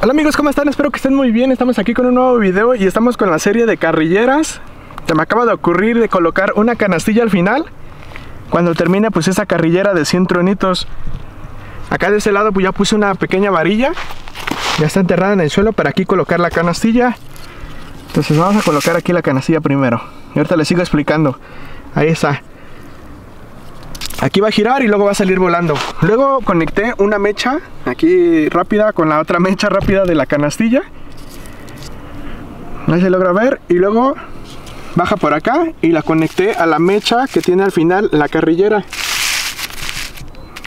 Hola amigos, ¿cómo están? Espero que estén muy bien. Estamos aquí con un nuevo video y estamos con la serie de carrilleras. Se me acaba de ocurrir de colocar una canastilla al final. Cuando termine pues esa carrillera de 100 tronitos. Acá de ese lado pues ya puse una pequeña varilla. Ya está enterrada en el suelo para aquí colocar la canastilla. Entonces vamos a colocar aquí la canastilla primero. Y ahorita les sigo explicando. Ahí está. Aquí va a girar y luego va a salir volando. Luego conecté una mecha aquí rápida con la otra mecha rápida de la canastilla. Ahí se logra ver. Y luego baja por acá y la conecté a la mecha que tiene al final la carrillera.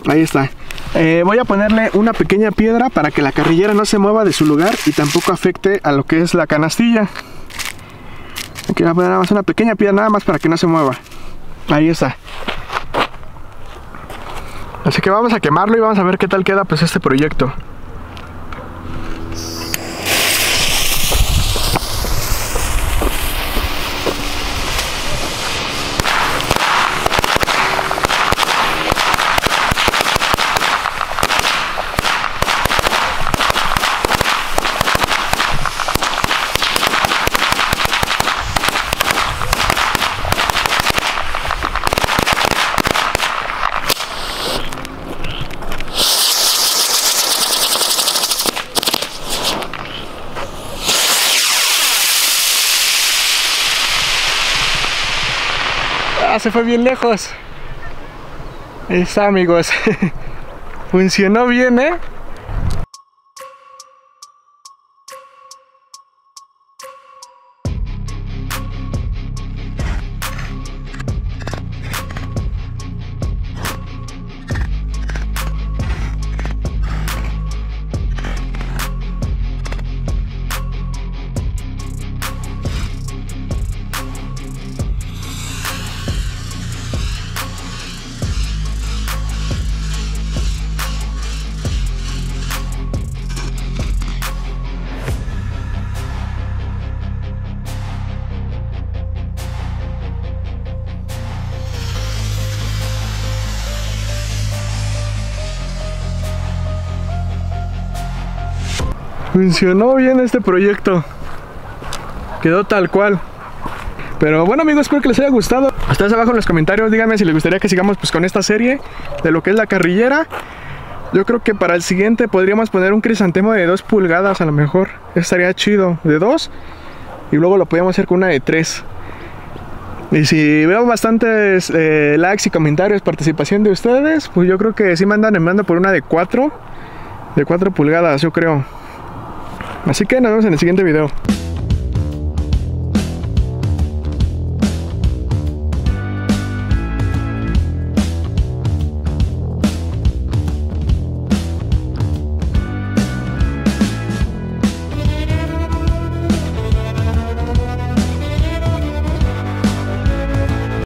Ahí está. Eh, voy a ponerle una pequeña piedra para que la carrillera no se mueva de su lugar y tampoco afecte a lo que es la canastilla. Aquí voy a poner nada más una pequeña piedra nada más para que no se mueva. Ahí está. Así que vamos a quemarlo y vamos a ver qué tal queda pues este proyecto. Ah, se fue bien lejos. Está, amigos. Funcionó bien, ¿eh? Funcionó bien este proyecto. Quedó tal cual. Pero bueno amigos, espero que les haya gustado. Ustedes abajo en los comentarios díganme si les gustaría que sigamos pues con esta serie de lo que es la carrillera. Yo creo que para el siguiente podríamos poner un crisantemo de 2 pulgadas a lo mejor. Estaría chido. De 2. Y luego lo podríamos hacer con una de 3. Y si veo bastantes eh, likes y comentarios, participación de ustedes, pues yo creo que sí me andan enviando por una de 4. De 4 pulgadas, yo creo. Así que nos vemos en el siguiente video.